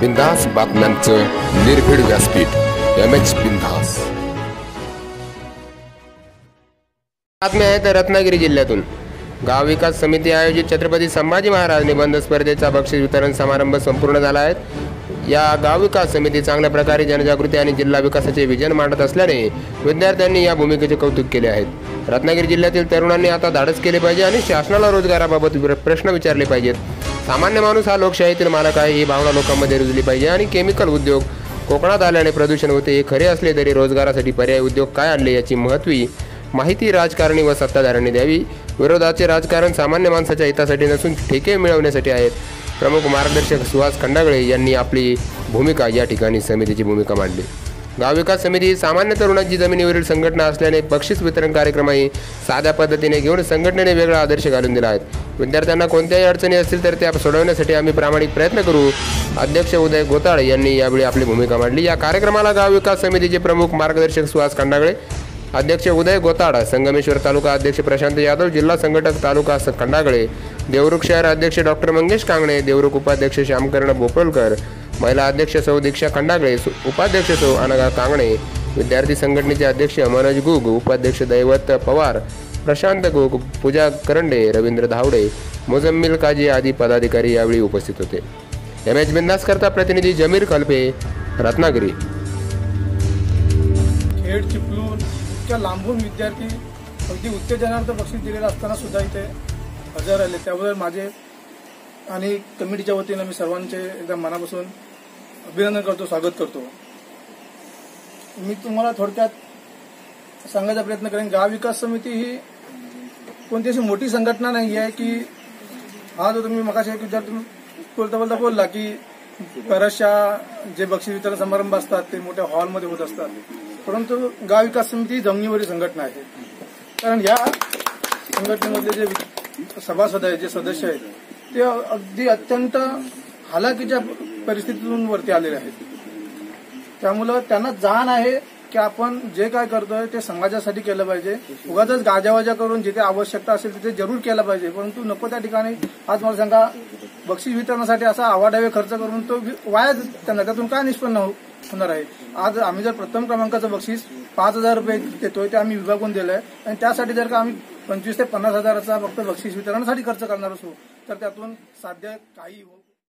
बिंदास बातम्यांचं निर्भीड व्यासपीठ एम एच बिंदास. बातमी आहे तर रत्नागिरी जिल्ह्यातून. गाव विकास समिती आयोजित छत्रपती संभाजी महाराज निबंध स्पर्धेचा बक्षीस वितरण समारंभ संपूर्ण झाला आहे. या गाव विकास समिती चांगल्या प्रकारे जनजागृती आणि जिल्हा विकासाचे विजन मांडत असल्याने विद्यार्थ्यांनी या भूमिकेचे कौतुक केले आहेत रत्नागिरी जिल्ह्यातील तरुणांनी आता धाडस केले पाहिजे आणि शासनाला रोजगाराबाबत प्रश्न विचारले पाहिजेत. सामान्य माणूस हा लोकशाहीतील मालक आहे. ही भावना लोकांमध्ये रुजली पाहिजे. आणि केमिकल उद्योग कोकणात आल्याने प्रदूषण होते. हे खरे असले तरी रोजगारासाठी पर्याय उद्योग काय आणले याची महत्वी माहिती राजकारणी व सत्ताधाऱ्यांनी द्यावी. विरोधाचे राजकारण सामान्य माणसाच्या हितासाठी नसून ठेके मिळवण्यासाठी आहेत. प्रमुख मार्गदर्शक सुहास खंडागळे यांनी आपली भूमिका या ठिकाणी समितीची भूमिका मांडली. गाव विकास समिती ही सामान्य तरुणांची जमिनीवरील संघटना असल्याने बक्षीस वितरण कार्यक्रमही साध्या पद्धतीने घेऊन संघटनेने वेगळा आदर्श घालून दिला आहे. विद्यार्थ्यांना कोणत्याही अडचणी असतील तर त्या सोडवण्यासाठी आम्ही प्रामाणिक प्रयत्न करू. अध्यक्ष उदय गोताळ यांनी यावेळी आपली भूमिका मांडली. या कार्यक्रमाला गाव विकास समितीचे प्रमुख मार्गदर्शक सुहास खंडागळे अध्यक्ष उदय गोताडा संगमेश्वर तालुका अध्यक्ष प्रशांत यादव जिल्हा संघटक तालुका खंडागळे देवरुख शहर अध्यक्ष डॉक्टर मंगेश कांगणे देवरुख उपाध्यक्ष श्यामकर्ण बोपळकर महिला अध्यक्ष सौ दीक्षा खंडागळे उपाध्यक्ष सौ अनगा कांगणे विद्यार्थी संघटनेचे अध्यक्ष मनोज गुग उपाध्यक्ष दैवत पवार प्रशांत गुग पूजा करंडे रवींद्र धावडे मुजम्मिल काजी आदी पदाधिकारी यावेळी उपस्थित होते. एम एच बिंदास करता प्रतिनिधी जमीर कल्पे रत्नागिरी. खेड चिपलून इतक्या लांबून विद्यार्थी अगदी उत्तेजनार्थ बक्षीस दिलेलं असताना सुद्धा इथे हजर आले त्याबद्दल माझे आणि कमिटीच्या वतीनं मी सर्वांचे एकदम मनापासून अभिनंदन करतो स्वागत करतो. मी तुम्हाला थोडक्यात सांगायचा प्रयत्न करेन गाव विकास समिती ही कोणती अशी मोठी संघटना नाही आहे की हा जो तुम्ही मगाशी एक विद्यार्थी बोलता बोलता बोलला की बऱ्याचशा जे बक्षीस वितरण समारंभ असतात ते मोठ्या हॉलमध्ये होत असतात. परंतु गाव विकास समिती ही जमिनीवरील संघटना आहे. कारण या संघटनेमधले जे सभासद आहेत जे सदस्य आहेत ते अगदी अत्यंत हालाकीच्या परिस्थितीतून वरती आलेले आहेत. त्यामुळं त्यांना जाण आहे की आपण जे काय करतोय ते समाजासाठी केलं पाहिजे. उगाच गाजावाजा करून जिथे आवश्यकता असेल तिथे जरूर केलं पाहिजे. परंतु नको त्या ठिकाणी आज मला सांगा बक्षीस वितरणासाठी असा आवाडावे खर्च करून तो वि- वाया त्यांना त्यातून काय निष्पन्न हो- होणार आहे? आज आम्ही जर प्रथम क्रमांकाचं बक्षीस पाच हजार रुपये देतोय ते आम्ही विभागून दिलंय. आणि त्यासाठी जर का आम्ही पंचवीस ते पन्नास हजाराचा फक्त बक्षीस वितरणासाठी खर्च करणार असू तर त्यातून साध्य काही हो